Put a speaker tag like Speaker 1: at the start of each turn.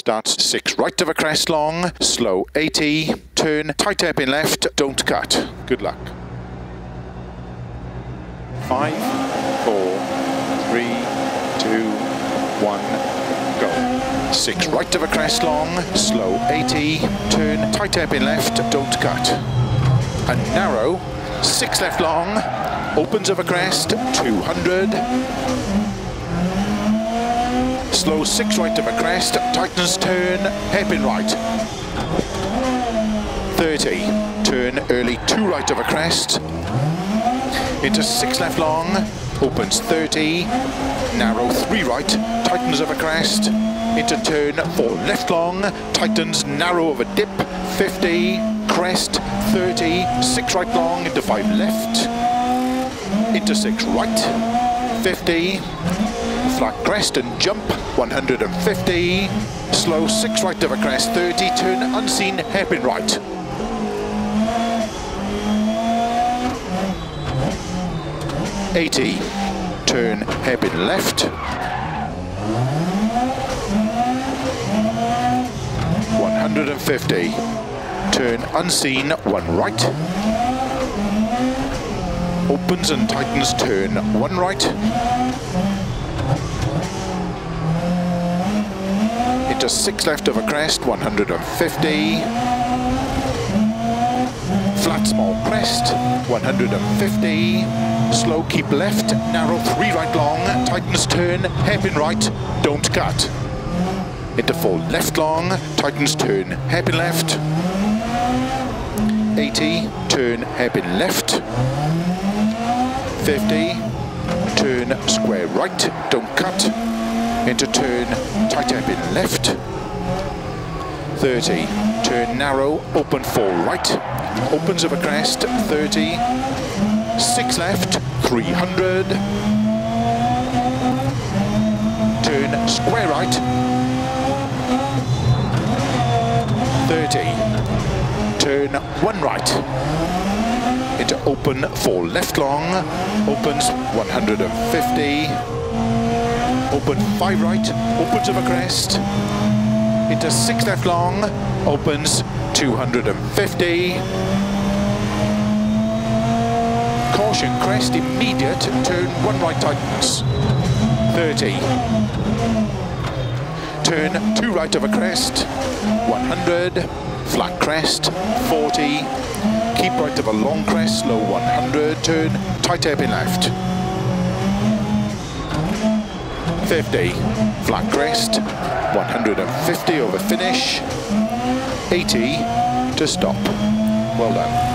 Speaker 1: Starts 6 right of a crest long, slow 80, turn, tight up in left, don't cut. Good luck. 5, 4, 3, 2, 1, go. 6 right of a crest long, slow 80, turn, tight up in left, don't cut. And narrow, 6 left long, opens of a crest, 200, slow 6 right of a crest, tightens turn, hairpin right. 30, turn early 2 right of a crest, into 6 left long, opens 30, narrow 3 right, tightens of a crest, into turn 4 left long, tightens narrow of a dip, 50, crest, 30, 6 right long, into 5 left, into 6 right, 50, flat crest and jump, 150, slow 6 right of a crest, 30, turn unseen, hairpin right. Eighty, turn hairpin left. One hundred and fifty, turn unseen, one right. Opens and tightens, turn one right. Into six left of a crest, 150. Flat small crest, 150. Slow keep left, narrow three right long, tightens turn, hairpin right, don't cut. Into four left long, tightens turn, hairpin left. 80, turn hairpin left. 50, turn square right, don't cut. Into turn, tight hairpin left. 30, turn narrow, open four right. Opens of a crest, 30. Six left, 300. Turn square right. 30. Turn one right. Into open four left long. Opens 150. Open five right. Opens of a crest. Into six left long. Opens 250. Caution crest immediate. Turn one right tightens. 30. Turn two right of a crest. 100. Flat crest. 40. Keep right of a long crest. low 100. Turn tight hairpin left. 50. Flat crest. 150 over finish. 80 to stop. Well done.